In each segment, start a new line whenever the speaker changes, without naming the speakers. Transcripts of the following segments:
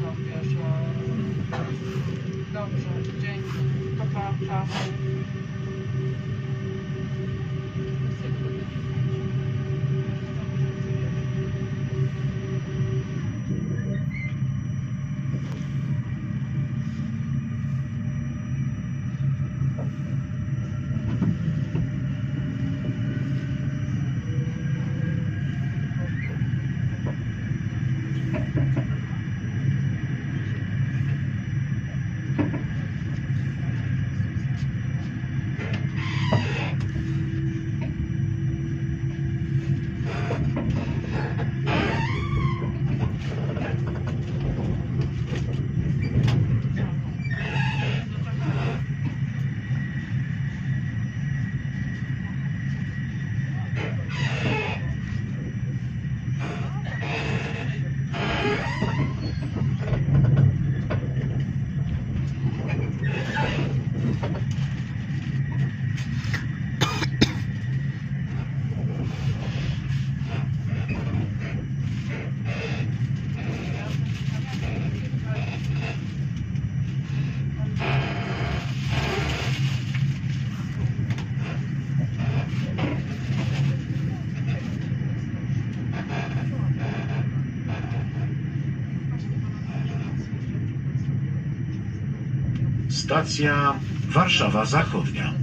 to, wiesz, no... Dobrze, dzięki. To pa, pa.
Stacja Warszawa Zachodnia.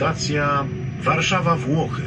Stacja Warszawa-Włochy.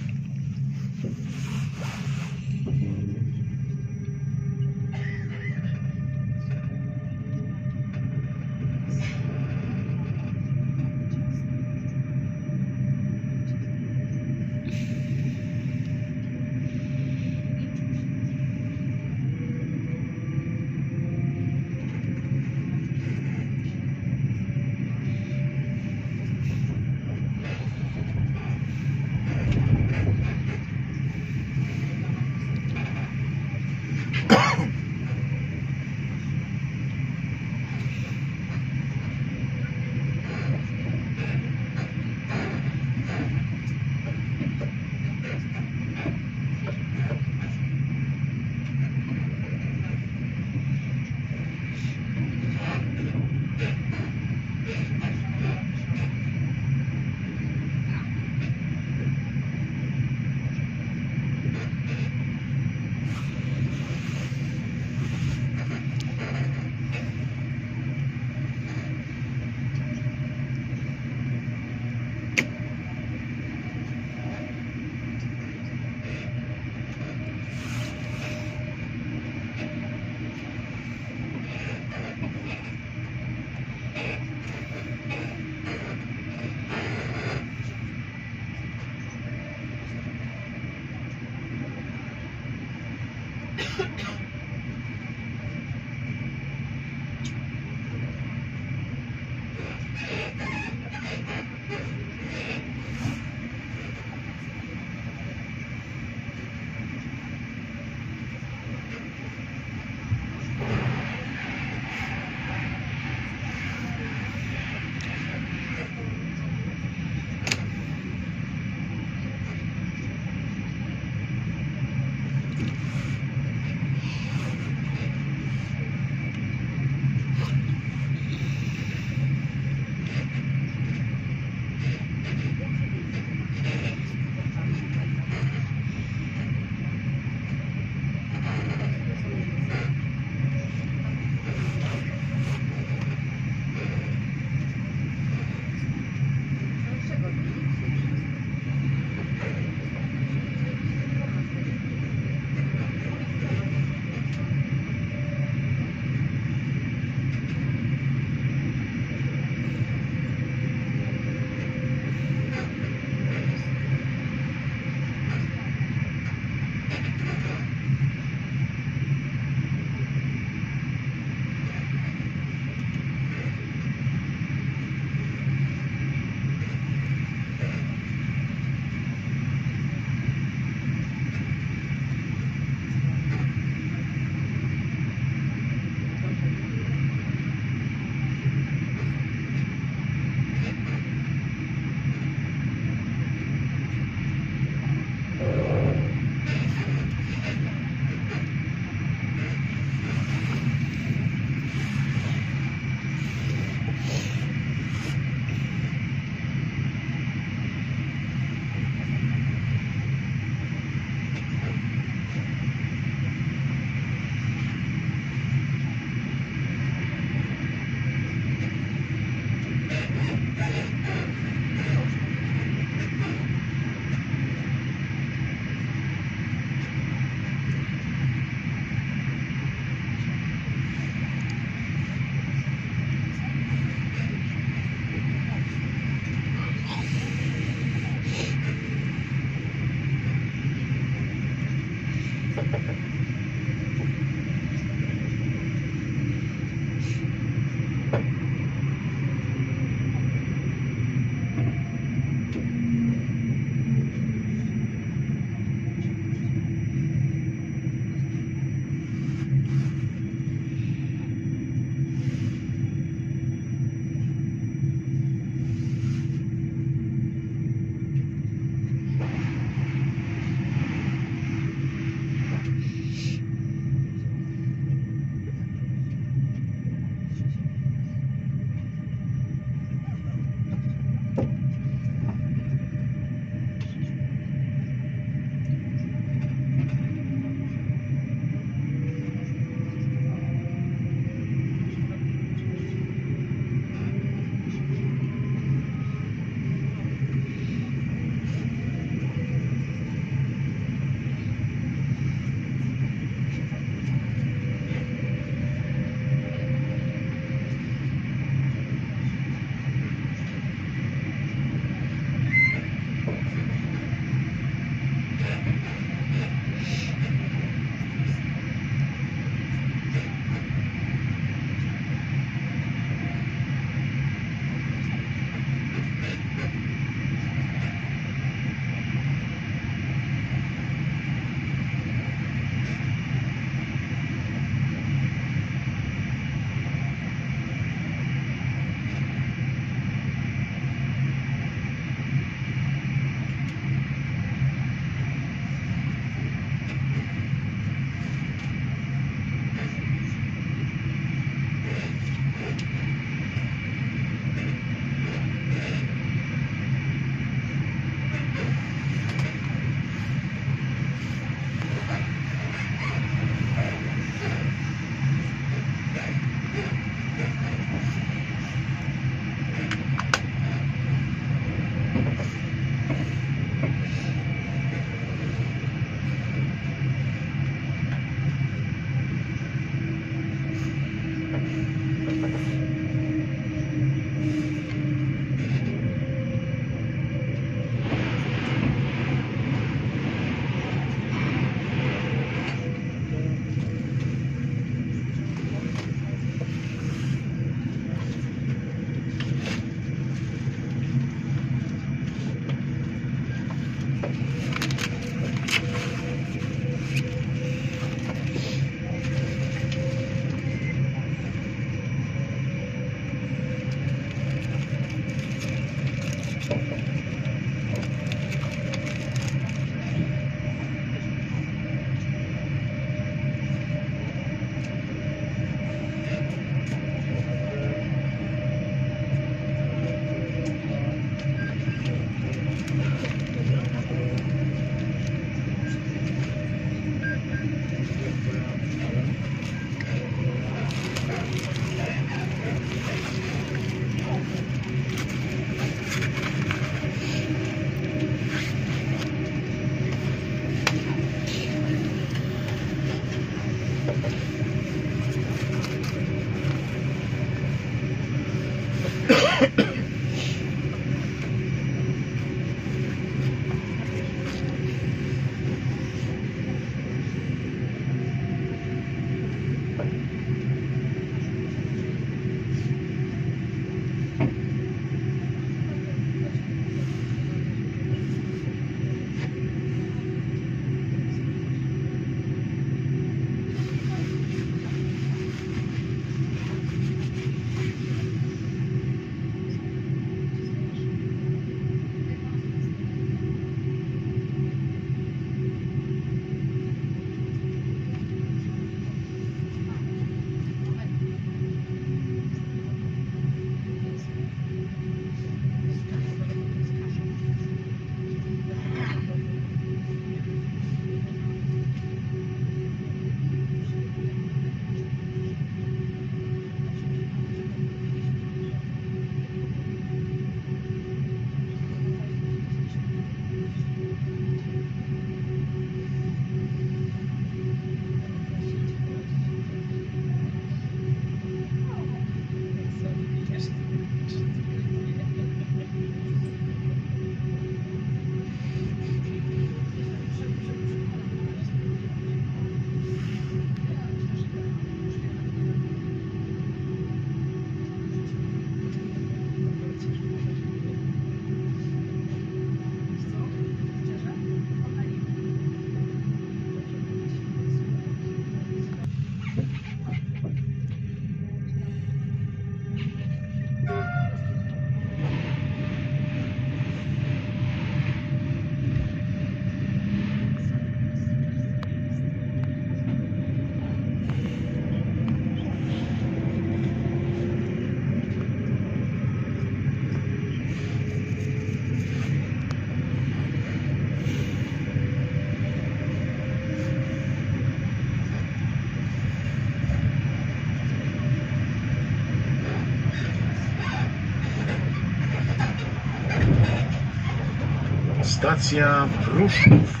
Stacja Pruszków.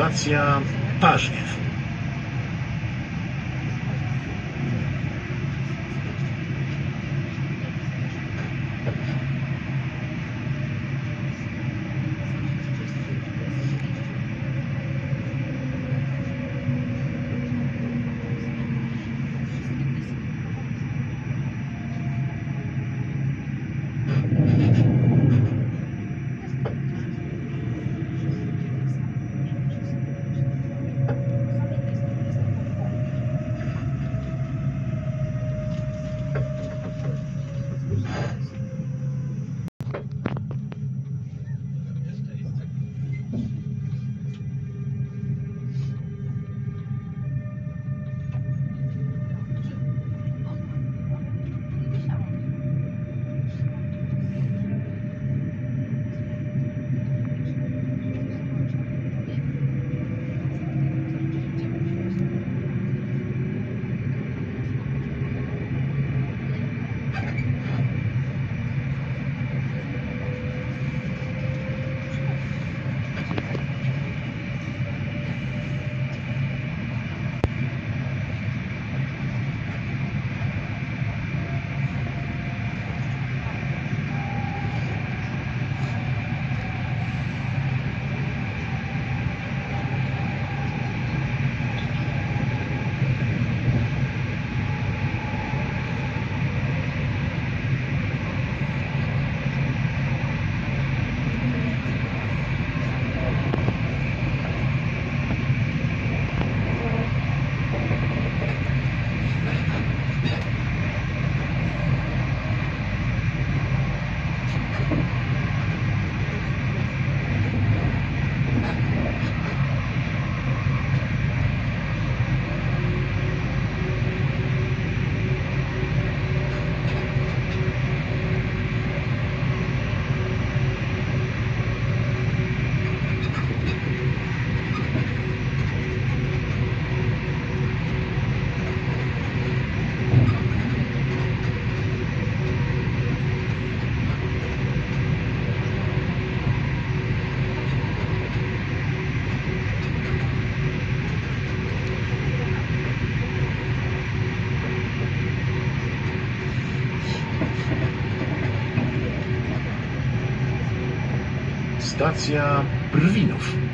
Stacja Paździerz. Stacja Brwinów.